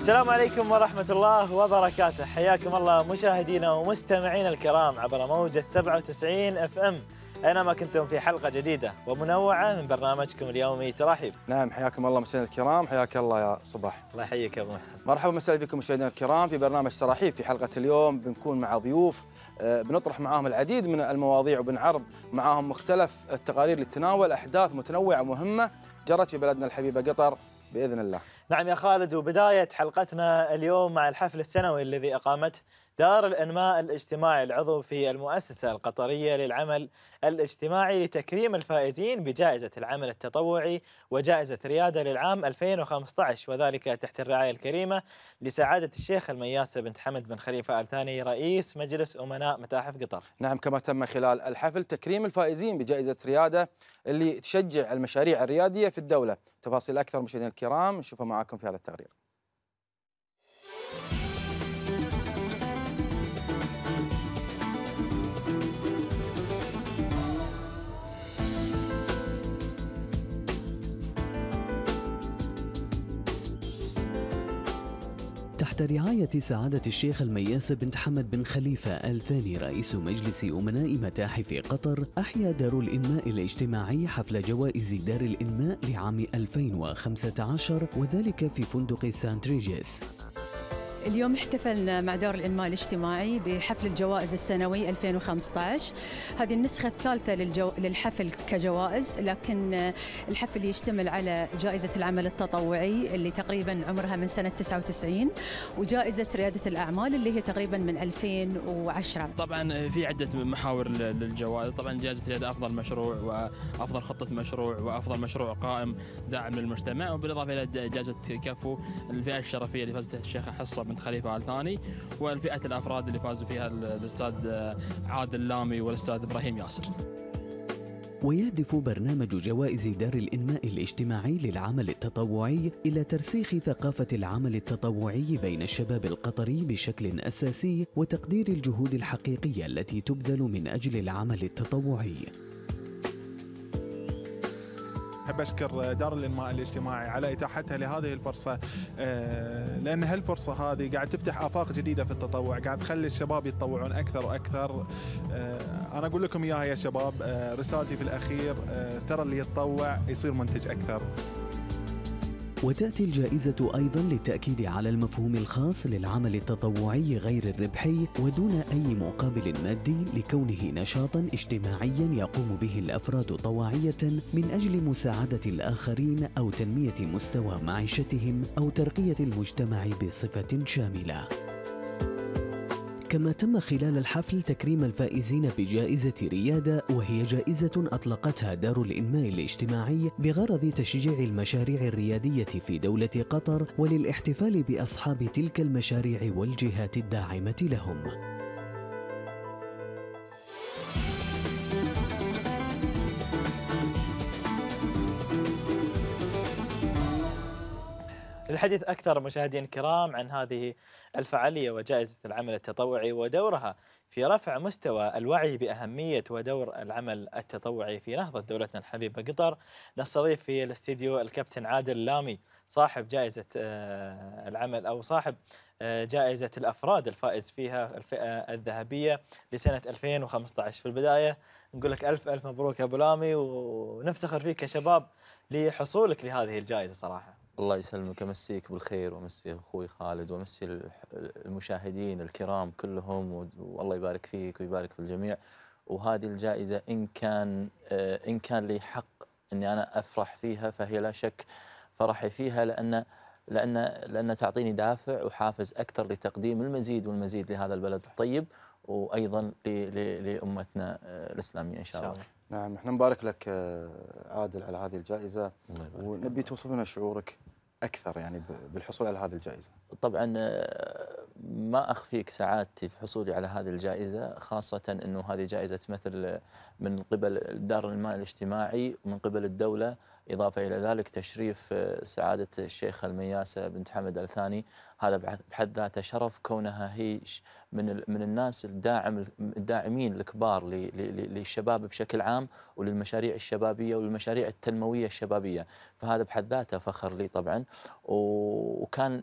السلام عليكم ورحمة الله وبركاته. حياكم الله مشاهدينا ومستمعينا الكرام عبر موجة 97 اف ام اينما كنتم في حلقة جديدة ومنوعة من برنامجكم اليومي تراحيب. نعم حياكم الله مشاهدينا الكرام حياك الله يا صباح. الله يحييك يا أبو محسن. مرحبا ومساء بكم مشاهدينا الكرام في برنامج تراحيب في حلقة اليوم. بنكون مع ضيوف آه، بنطرح معاهم العديد من المواضيع وبنعرض معاهم مختلف التقارير لتناول أحداث متنوعة مهمة جرت في بلدنا الحبيبة قطر بإذن الله. نعم يا خالد وبداية حلقتنا اليوم مع الحفل السنوي الذي أقامته دار الإنماء الاجتماعي العضو في المؤسسة القطرية للعمل الاجتماعي لتكريم الفائزين بجائزة العمل التطوعي وجائزة ريادة للعام 2015 وذلك تحت الرعاية الكريمة لسعادة الشيخ المياسة بنت حمد بن خليفة آل ثاني رئيس مجلس أمناء متاحف قطر. نعم كما تم خلال الحفل تكريم الفائزين بجائزة ريادة اللي تشجع المشاريع الريادية في الدولة. تفاصيل أكثر مشاهدينا الكرام نشوفها معاكم في هذا التقرير. تحت رعاية سعادة الشيخ المياس بنت حمد بن خليفة آل ثاني رئيس مجلس أمناء متاحف قطر أحيا دار الإنماء الاجتماعي حفل جوائز دار الإنماء لعام 2015 وذلك في فندق سانت ريجيس. اليوم احتفلنا مع دار الإنماء الاجتماعي بحفل الجوائز السنوي 2015 هذه النسخة الثالثة للجو... للحفل كجوائز لكن الحفل يشتمل على جائزة العمل التطوعي اللي تقريبا عمرها من سنة 99 وجائزة ريادة الأعمال اللي هي تقريبا من 2010 طبعا في عدة محاور للجوائز. طبعا جائزة ريادة أفضل مشروع وأفضل خطة مشروع وأفضل مشروع قائم داعم للمجتمع وبالإضافة إلى جائزة كفو الفئة الشرفية اللي فازت الشيخة حصة بنت خليفة ال ثاني والفئة الأفراد اللي فازوا فيها الأستاذ عادل لامي والأستاذ إبراهيم ياسر. ويهدف برنامج جوائز دار الإنماء الاجتماعي للعمل التطوعي إلى ترسيخ ثقافة العمل التطوعي بين الشباب القطري بشكل أساسي وتقدير الجهود الحقيقية التي تبذل من أجل العمل التطوعي. أحب أشكر دار الانماء الاجتماعي على إتاحتها لهذه الفرصة لأن هالفرصة هذه قاعد تفتح آفاق جديدة في التطوع قاعد تخلي الشباب يتطوعون أكثر وأكثر. أنا أقول لكم إياها يا شباب رسالتي في الأخير ترى اللي يتطوع يصير منتج أكثر. وتأتي الجائزة أيضا للتأكيد على المفهوم الخاص للعمل التطوعي غير الربحي ودون أي مقابل مادي لكونه نشاطا اجتماعيا يقوم به الأفراد طواعية من أجل مساعدة الآخرين أو تنمية مستوى معيشتهم أو ترقية المجتمع بصفة شاملة. كما تم خلال الحفل تكريم الفائزين بجائزة ريادة وهي جائزة أطلقتها دار الإنماء الاجتماعي بغرض تشجيع المشاريع الريادية في دولة قطر وللاحتفال بأصحاب تلك المشاريع والجهات الداعمة لهم. للحديث أكثر مشاهدينا الكرام عن هذه الفعالية وجائزة العمل التطوعي ودورها في رفع مستوى الوعي بأهمية ودور العمل التطوعي في نهضة دولتنا الحبيبة قطر. نستضيف في الاستديو الكابتن عادل لامي صاحب جائزة العمل أو صاحب جائزة الأفراد الفائز فيها الفئة الذهبية لسنة 2015 في البداية نقول لك ألف ألف مبروك أبو لامي ونفتخر فيك كشباب لحصولك لهذه الجائزة صراحة. الله يسلمك امسيك بالخير وامسي أخوي خالد وامسي المشاهدين الكرام كلهم والله يبارك فيك ويبارك في الجميع. وهذه الجائزة إن كان إن كان لي حق إني أنا أفرح فيها فهي لا شك فرحي فيها لأن لأن لأن تعطيني دافع وحافز أكثر لتقديم المزيد والمزيد لهذا البلد. الطيب وأيضا لأمتنا الإسلامية إن شاء الله. نعم إحنا نبارك لك عادل على هذه الجائزة. ونبي توصف لنا شعورك أكثر يعني بالحصول على هذه الجائزة. طبعا ما أخفيك سعادتي في حصولي على هذه الجائزة خاصة إنه هذه جائزة تمثل من قبل دار المال الاجتماعي ومن قبل الدولة إضافة إلى ذلك تشريف سعادة الشيخ المياسة بنت حمد الثاني. هذا بحد ذاته شرف كونها هي من من الناس الداعم الداعمين الكبار للشباب بشكل عام وللمشاريع الشبابية وللمشاريع التنموية الشبابية. فهذا بحد ذاته فخر لي طبعا. وكان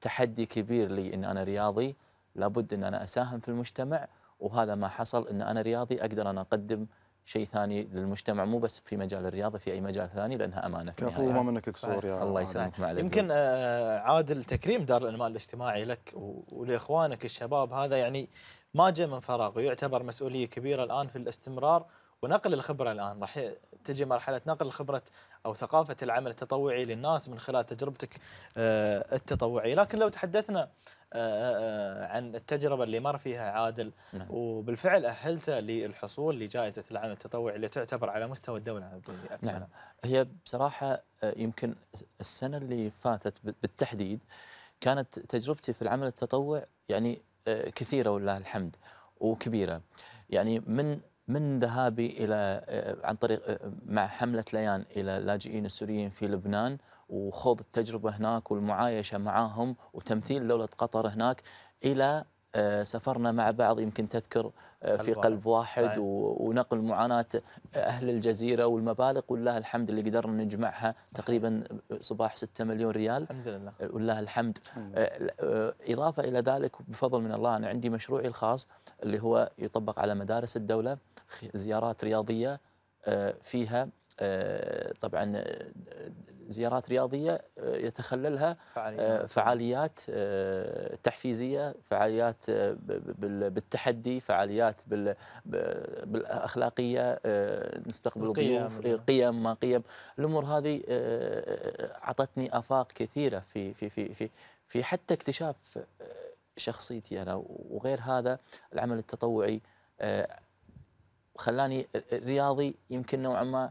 تحدي كبير لي إن أنا رياضي. لابد إن أنا أساهم في المجتمع. وهذا ما حصل إن أنا رياضي أقدر أنا أقدم شيء ثاني للمجتمع مو بس في مجال الرياضة في أي مجال ثاني لأنها أمانة في كفو النهاية. ما منك. قصور يا الله. يسلمك مع يمكن آه، عادل تكريم دار الأنماء الاجتماعي لك ولإخوانك الشباب هذا يعني ما جاء من فراغ ويعتبر مسؤولية كبيرة الآن في الاستمرار ونقل الخبرة الآن. راح تجي مرحلة نقل خبرة أو ثقافة العمل التطوعي للناس من خلال تجربتك آه، التطوعية، لكن لو تحدثنا آه، آه، عن التجربة اللي مر فيها عادل نعم. وبالفعل أهلته للحصول لجائزة العمل التطوعي اللي تعتبر على مستوى الدولة. نعم. هي بصراحة آه، يمكن السنة اللي فاتت بالتحديد كانت تجربتي في العمل التطوع يعني كثيرة ولله الحمد وكبيرة. يعني من من ذهابي إلى آه، عن طريق آه، مع حملة ليان إلى اللاجئين السوريين في لبنان وخوض التجربة هناك والمعايشة معاهم وتمثيل دولة قطر هناك إلى آه، سفرنا مع بعض يمكن تذكر آه، في قلب واحد صحيح. ونقل معاناة أهل الجزيرة والمبالغ. ولله الحمد اللي قدرنا نجمعها تقريبا صباح 6 مليون ريال. الحمد لله. ولله الحمد. آه، آه، إضافة إلى ذلك بفضل من الله أنا عندي مشروعي الخاص اللي هو يطبق على مدارس الدولة زيارات رياضية آه، فيها آه، طبعا آه، زيارات رياضية آه، يتخللها آه، فعاليات فعاليات آه، تحفيزية فعاليات آه، بالتحدي فعاليات بالأخلاقية آه، نستقبل. ضيوف آه، قيم ما قيم. الأمور هذه آه، أعطتني آفاق كثيرة في في في في في حتى اكتشاف آه، شخصيتي أنا. وغير هذا العمل التطوعي آه، خلاني رياضي يمكن نوعا ما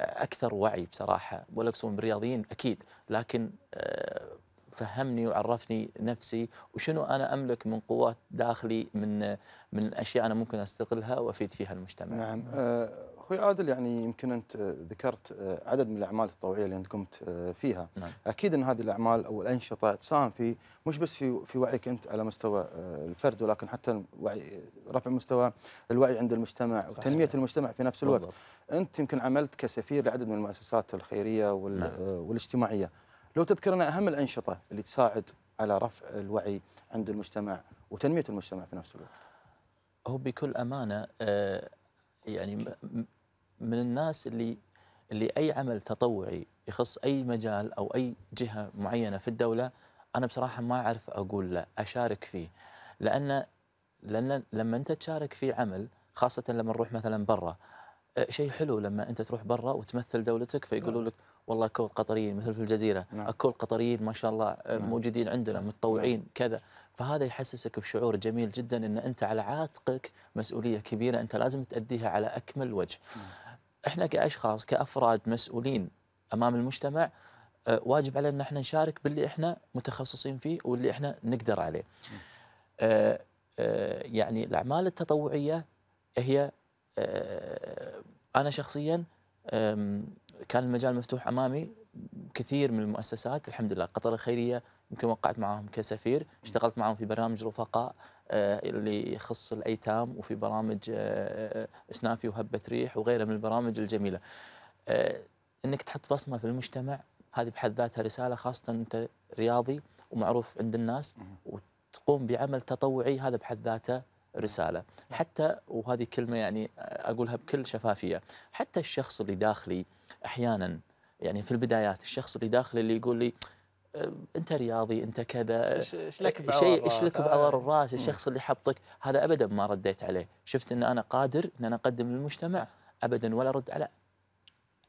أكثر وعي بصراحة ولا اقصد بالرياضيين أكيد لكن آه، فهمني وعرفني نفسي وشنو أنا أملك من قوات داخلي من من أشياء أنا ممكن أستغلها وأفيد فيها المجتمع. نعم آه، أخوي عادل يعني يمكن أنت ذكرت آه، عدد من الأعمال التطوعيه اللي أنت قمت آه، فيها نعم. أكيد إن هذه الأعمال أو الأنشطة تساهم في مش بس في في وعيك أنت على مستوى آه، الفرد ولكن حتى وعي رفع مستوى الوعي عند المجتمع صحيح. وتنمية المجتمع في نفس الوقت بالضبط. أنت يمكن عملت كسفير لعدد من المؤسسات الخيرية وال- نعم. والاجتماعية لو تذكر لنا أهم الأنشطة اللي تساعد على رفع الوعي عند المجتمع وتنمية المجتمع في نفس الوقت هو بكل أمانة يعني من الناس اللي اللي أي عمل تطوعي يخص أي مجال أو أي جهة معينة في الدولة أنا بصراحة ما أعرف أقول لا أشارك فيه لأن لأن لما أنت تشارك في عمل خاصة لما نروح مثلا برا آه، شيء حلو لما أنت تروح برا وتمثل دولتك فيقولوا لك والله اكو قطريين مثل في الجزيرة نعم. اكو القطريين ما شاء الله آه، نعم. موجودين عندنا نعم. متطوعين كذا فهذا يحسسك بشعور جميل جدا إن أنت على عاتقك مسؤولية كبيرة أنت لازم تأديها على أكمل وجه. إحنا كأشخاص كأفراد مسؤولين أمام المجتمع آه، واجب علينا إن إحنا نشارك باللي إحنا متخصصين فيه واللي إحنا نقدر عليه. آه، آه، يعني الأعمال التطوعية هي أنا شخصيا كان المجال مفتوح أمامي كثير من المؤسسات الحمد لله قطر الخيرية يمكن وقعت معاهم كسفير اشتغلت معاهم في برنامج رفقاء آه، اللي يخص الأيتام وفي برامج آه، اسنافي وهبة ريح وغيرها من البرامج الجميلة. آه، إنك تحط بصمة في المجتمع هذه بحد ذاتها رسالة خاصة أنت رياضي ومعروف عند الناس وتقوم بعمل تطوعي هذا بحد ذاته رسالة. حتى وهذه كلمة يعني أقولها بكل شفافية حتى الشخص اللي داخلي أحيانا يعني في البدايات الشخص اللي داخلي اللي يقول لي آه، أنت رياضي أنت كذا إيش لك بعور؟ إيش لك آه. بعور الراس الشخص اللي حبطك هذا ابدا ما رديت عليه شفت إن أنا قادر إن أنا أقدم للمجتمع صح. ابدا ولا ارد على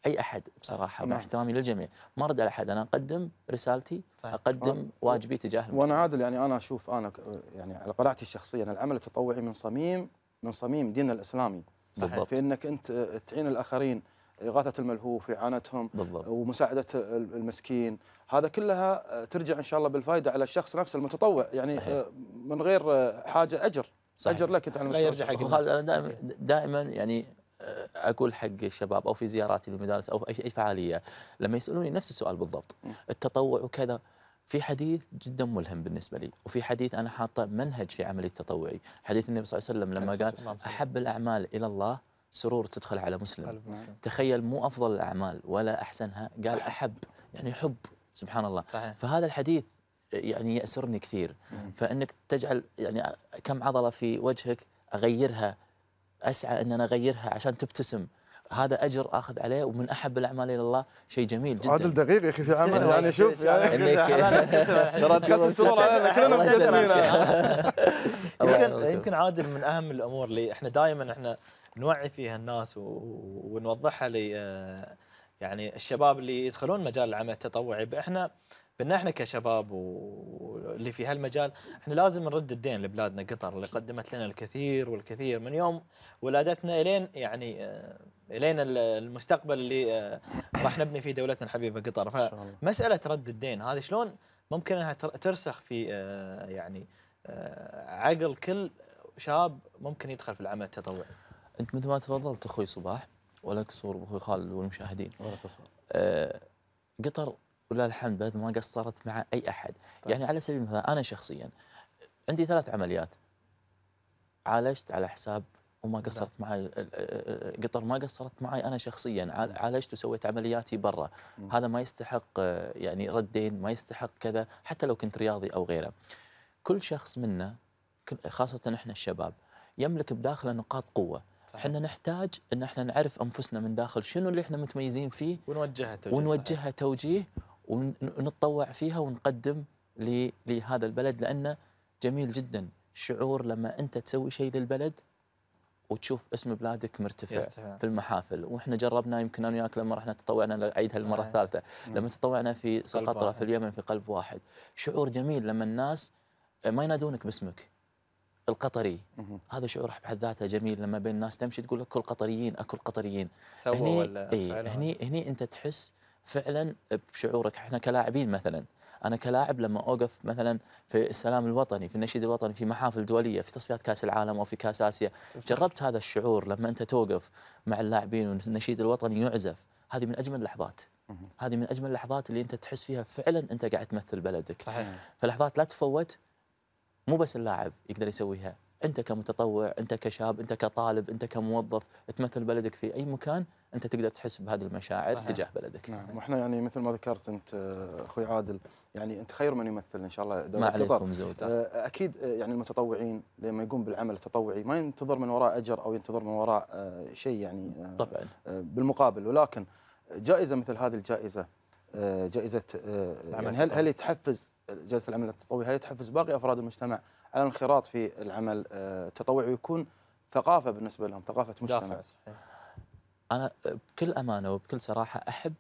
أي أحد بصراحة مع نعم. احترامي للجميع ما ارد على أحد أنا أقدم رسالتي صح. أقدم واجبي تجاه وأنا المجتمع عادل يعني أنا أشوف أنا يعني على قناعتي الشخصية أن العمل التطوعي من صميم من صميم ديننا الإسلامي بالضبط في إنك أنت تعين الآخرين إغاثة الملهوف إعانتهم بالضبط ومساعدة المسكين هذا كلها ترجع إن شاء الله بالفائده على الشخص نفسه المتطوع يعني صحيح. من غير حاجة أجر صحيح. أجر لك أنت على لا يرجع حق. الناس. أنا دائما دائما يعني آه، أقول حق الشباب أو في زياراتي للمدارس أو اي أي فعالية لما يسألوني نفس السؤال بالضبط. التطوع وكذا في حديث جدا ملهم بالنسبة لي وفي حديث أنا حاطه منهج في عملي التطوعي حديث النبي صلى الله عليه وسلم لما عليه قال الصلاة والسلام. أحب الأعمال إلى الله سرور تدخل على مسلم. تخيل مو أفضل الأعمال ولا أحسنها قال أحب يعني حب سبحان الله. صحيح. فهذا الحديث يعني يأسرني كثير. فإنك تجعل يعني كم عضلة في وجهك أغيرها أسعى إن أنا أغيرها عشان تبتسم. هذا أجر أخذ عليه ومن أحب الأعمال إلى الله شيء جميل جدا. عادل دقيق يا أخي في عمل. يعني شوف يعني ترى دخلت السرور علينا كلنا. مبتسمين. يمكن يمكن عادل من أهم الأمور اللي إحنا دائما إحنا نوعي فيها الناس ونوضحها ل آه، يعني الشباب اللي يدخلون مجال العمل التطوعي. إحنا بان إحنا كشباب واللي في هالمجال إحنا لازم نرد الدين لبلادنا قطر اللي قدمت لنا الكثير والكثير. من يوم ولادتنا إلين يعني آه، إلين ال- المستقبل اللي آه، راح نبني فيه دولتنا الحبيبة قطر. فمسألة رد الدين هذه شلون ممكن إنها تر- ترسخ في يعني عقل كل شاب ممكن يدخل في العمل التطوعي؟ انت مثل ما تفضلت أخوي صباح ولك صور أخوي خالد والمشاهدين. ولا تصور. آه، قطر ولله الحمد بلد ما قصرت مع أي أحد. طيب. يعني على سبيل المثال أنا شخصيا عندي ثلاث عمليات. عالجت على حساب وما قصرت معي ال- ال- قطر ما قصرت معي أنا شخصيا. عال- عالجت وسويت عملياتي برا. مم. هذا ما يستحق آه، يعني ردين ما يستحق كذا حتى لو كنت رياضي أو غيره. كل شخص منا خاصة إحنا الشباب يملك بداخله نقاط قوة. إحنا نحتاج إن إحنا نعرف أنفسنا من داخل شنو اللي إحنا متميزين فيه ونوجهها توجيه صحيح. ونوجهها توجيه ون- ونتطوع فيها ونقدم لهذا البلد لأنه جميل جدا شعور لما أنت تسوي شيء للبلد وتشوف اسم بلادك مرتفع يرتفع. في المحافل وإحنا جربنا يمكن أنا وياك لما رحنا تطوعنا اعيدها المرة صحيح. الثالثة لما تطوعنا في واحد. في اليمن في قلب واحد شعور جميل لما الناس ما ينادونك باسمك القطري. هذا شعور بحد ذاته جميل لما بين الناس تمشي تقول لك كل قطريين أكل قطريين. سووا هني ولا اي فعلوا؟ هني هني أنت تحس فعلا بشعورك. إحنا كلاعبين مثلا أنا كلاعب لما أوقف مثلا في السلام الوطني في النشيد الوطني في محافل دولية في تصفيات كأس العالم أو في كأس آسيا جربت هذا الشعور لما أنت توقف مع اللاعبين والنشيد الوطني يعزف. هذه من أجمل اللحظات. هذه من أجمل اللحظات اللي أنت تحس فيها فعلا أنت قاعد تمثل بلدك. صحيح. فلحظات لا تفوت مو بس اللاعب يقدر يسويها. أنت كمتطوع أنت كشاب أنت كطالب أنت كموظف تمثل بلدك في أي مكان أنت تقدر تحس بهذه المشاعر صحيح. تجاه بلدك. نعم. وإحنا يعني مثل ما ذكرت أنت أخوي عادل يعني أنت خير من يمثل إن شاء الله ما دوله قطر. عليكم زود. آه، أكيد آه، يعني المتطوعين لما يقوم بالعمل التطوعي ما ينتظر من وراء أجر أو ينتظر من وراء آه، شيء يعني طبعا. بالمقابل. ولكن جائزة مثل هذه الجائزة جائزة يعني هل. هل تحفز جائزه العمل التطوعي هل تحفز باقي أفراد المجتمع على الانخراط في العمل آه، التطوعي ويكون ثقافة بالنسبة لهم ثقافة مجتمع؟ صحيح أنا بكل أمانة وبكل صراحة أحب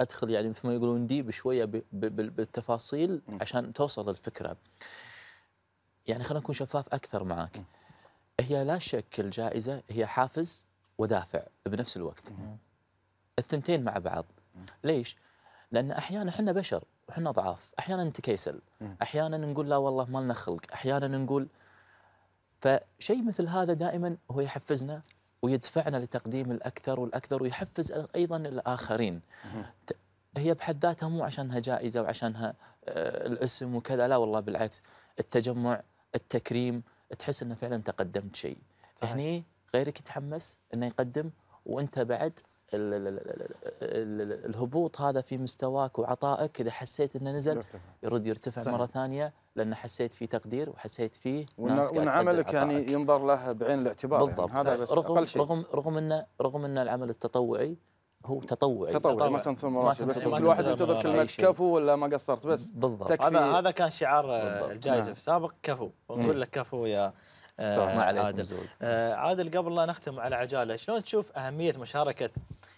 أدخل يعني مثل ما يقولون ديب شوية بالتفاصيل. عشان توصل الفكرة يعني خلينا نكون شفاف أكثر معاك. م. هي لا شك الجائزة هي حافز ودافع بنفس الوقت. الثنتين مع بعض. ليش؟ لأن أحيانا إحنا بشر وحنا ضعاف. أحيانا نتكيسل. أحيانا نقول لا والله ما لنا خلق. أحيانا نقول فشيء مثل هذا دائما هو يحفزنا ويدفعنا لتقديم الأكثر والأكثر ويحفز أيضا الآخرين. هي بحد ذاتها مو عشانها جائزة وعشانها آه، الاسم وكذا. لا والله بالعكس. التجمع التكريم تحس إنه فعلا تقدمت شيء. هني غيرك يتحمس إنه يقدم وأنت بعد ال ال ال ال ال الهبوط هذا في مستواك وعطائك إذا حسيت إنه نزل يرتفع. يرد يرتفع صحيح. مرة ثانية لأن حسيت في تقدير وحسيت فيه وان عملك يعني. ينظر له بعين الاعتبار بالضبط يعني هذا بس رغم أقل شيء رغم رغم ان رغم إن العمل التطوعي هو تطوعي تطوع تطوع. ما تنثر مراشد بس تنثر كل واحد مراشد. ينتظر كلمة. كفو ولا ما قصرت بس بالضبط تكفي هذا هذا كان شعار بالضبط. الجائزة نعم. في السابق كفو ونقول لك كفو يا آه، عادل آه، عادل قبل لا نختم على عجالة شلون تشوف أهمية مشاركة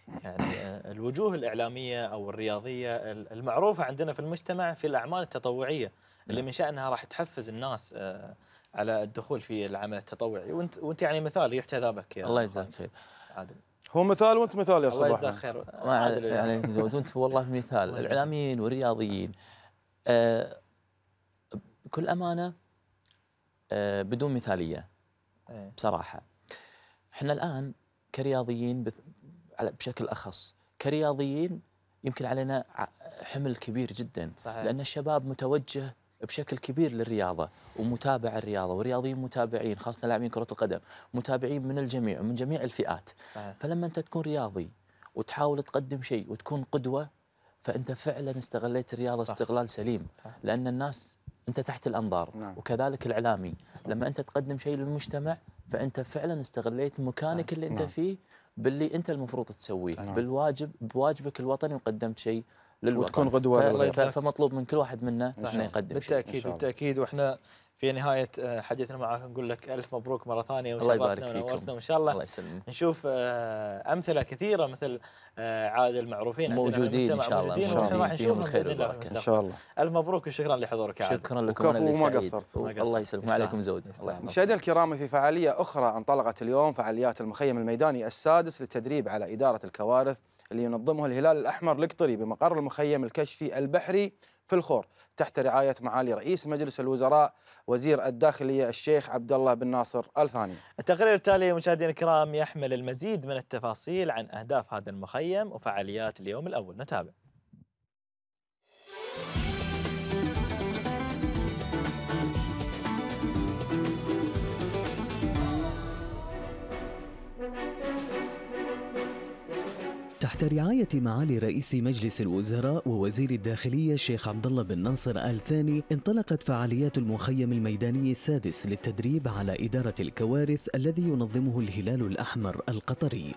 يعني آه، الوجوه الإعلامية أو الرياضية ال- المعروفة عندنا في المجتمع في الأعمال التطوعية اللي من شأنها راح تحفز الناس آه، على الدخول في العمل التطوعي. وانت وانت يعني مثال يحتذى بك يا الله يجزاك خير. عادل. هو مثال وانت مثال يا الله صباح. يجزاك خير. عادل زود وانت والله مثال. الله. الإعلاميين والرياضيين آه بكل أمانة آه بدون مثالية. إيه، بصراحة. إحنا الآن كرياضيين بشكل أخص كرياضيين يمكن علينا حمل كبير جدا صحيح لأن الشباب متوجه بشكل كبير للرياضة ومتابع الرياضة ورياضيين متابعين خاصة لاعبين كرة القدم متابعين من الجميع ومن جميع الفئات صحيح فلما أنت تكون رياضي وتحاول تقدم شيء وتكون قدوة فأنت فعلا استغليت الرياضة صح. استغلال سليم صح. لأن الناس أنت تحت الأنظار نعم. وكذلك الإعلامي لما أنت تقدم شيء للمجتمع فأنت فعلا استغليت مكانك صح. اللي أنت نعم. فيه باللي انت المفروض تسويه نعم. بالواجب بواجبك الوطني وقدمت شيء للوطن وتكون. ف- فمطلوب من كل واحد منا صحيح. إنه يقدم بالتأكيد شاء الله. بالتأكيد وإحنا في نهاية آه، حديثنا معك نقول لك ألف مبروك مرة ثانية الله يبارك وشرفتنا. ونورتنا وان شاء الله الله يسلمك نشوف آه، أمثلة كثيرة مثل آه، عادل معروفين عندنا موجودين إن شاء الله موجودين إن شاء وإحنا الله. راح نشوفهم بإذن الله إن شاء الله ألف مبروك وشكرا لحضورك يا عادل شكرا لكم وما قصرت. الله يسلمك. وعليكم زود الله يستاهل. يحفظك. مشاهدينا الكرام في فعالية أخرى انطلقت اليوم فعاليات المخيم الميداني السادس للتدريب على إدارة الكوارث اللي ينظمه الهلال الأحمر القطري بمقر المخيم الكشفي البحري في الخور تحت رعاية معالي رئيس مجلس الوزراء وزير الداخلية الشيخ عبد الله بن ناصر الثاني. التقرير التالي مشاهدينا الكرام يحمل المزيد من التفاصيل عن أهداف هذا المخيم وفعاليات اليوم الأول. نتابع. تحت رعاية معالي رئيس مجلس الوزراء ووزير الداخلية الشيخ عبد الله بن ناصر آل ثاني انطلقت فعاليات المخيم الميداني السادس للتدريب على إدارة الكوارث الذي ينظمه الهلال الأحمر القطري.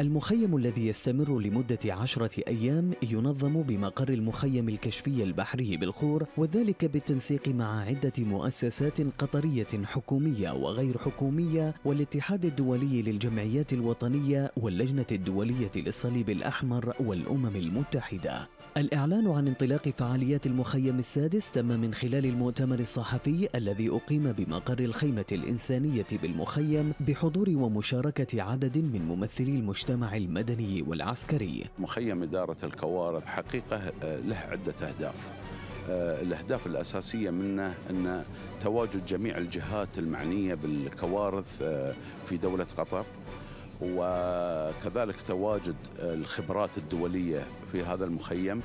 المخيم الذي يستمر لمدة عشرة أيام ينظم بمقر المخيم الكشفي البحري بالخور وذلك بالتنسيق مع عدة مؤسسات قطرية حكومية وغير حكومية والاتحاد الدولي للجمعيات الوطنية واللجنة الدولية للصليب الأحمر والأمم المتحدة. الإعلان عن انطلاق فعاليات المخيم السادس تم من خلال المؤتمر الصحفي الذي أقيم بمقر الخيمة الإنسانية بالمخيم بحضور ومشاركة عدد من ممثلي المجتمع المدني والعسكري. مخيم إدارة الكوارث حقيقة آه، له عدة أهداف. آه، الأهداف الأساسية منه أن تواجد جميع الجهات المعنية بالكوارث آه، في دولة قطر. وكذلك تواجد الخبرات الدولية في هذا المخيم.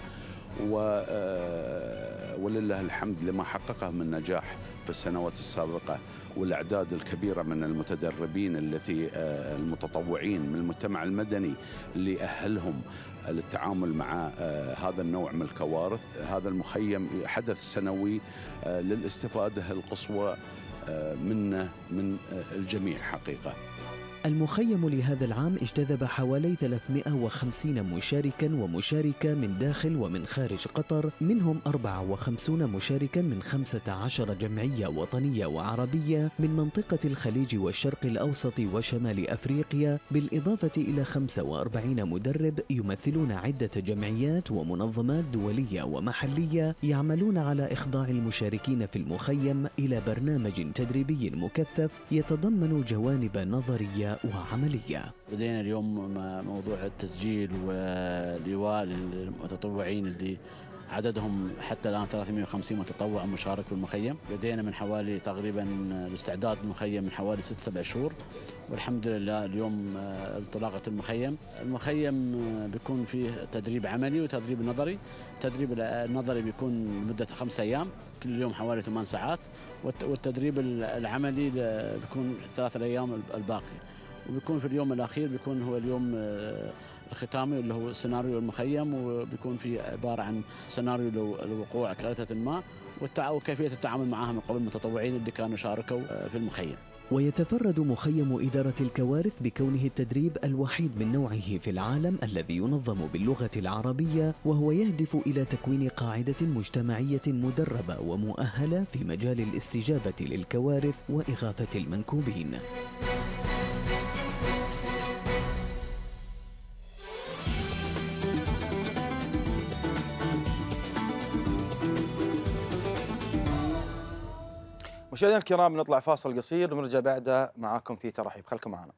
ولله الحمد لما حققه من نجاح في السنوات السابقة والأعداد الكبيرة من المتدربين التي آه، المتطوعين من المجتمع المدني اللي أهلهم للتعامل مع آه، هذا النوع من الكوارث. هذا المخيم حدث سنوي آه، للاستفادة القصوى منه من الجميع حقيقة. المخيم لهذا العام اجتذب حوالي 350 مشاركا ومشاركة من داخل ومن خارج قطر منهم 54 مشاركا من 15 جمعية وطنية وعربية من منطقة الخليج والشرق الأوسط وشمال أفريقيا بالإضافة إلى 45 مدرب يمثلون عدة جمعيات ومنظمات دولية ومحلية يعملون على إخضاع المشاركين في المخيم إلى برنامج تدريبي مكثف يتضمن جوانب نظرية وعملية. بدينا اليوم موضوع التسجيل واللواء للمتطوعين اللي عددهم حتى الآن 350 متطوع مشارك في المخيم، بدينا من حوالي تقريبا الاستعداد المخيم من حوالي ست سبع شهور. والحمد لله اليوم انطلاقة المخيم، المخيم بيكون فيه تدريب عملي وتدريب نظري، التدريب النظري بيكون لمدة خمسة أيام كل يوم حوالي ثمان ساعات. والت- والتدريب العملي بيكون ثلاثة الأيام الباقيه. وبيكون في اليوم الأخير بيكون هو اليوم آه، الختامي اللي هو سيناريو المخيم وبيكون في عبارة عن سيناريو لو- لوقوع كارثة ما وكيفية التعامل معها من قبل المتطوعين اللي كانوا شاركوا آه، في المخيم. ويتفرد مخيم إدارة الكوارث بكونه التدريب الوحيد من نوعه في العالم الذي ينظم باللغة العربية وهو يهدف إلى تكوين قاعدة مجتمعية مدربة ومؤهلة في مجال الاستجابة للكوارث وإغاثة المنكوبين. مشاهدينا الكرام نطلع فاصل قصير ونرجع بعده معاكم في ترحيب. خلكم معنا.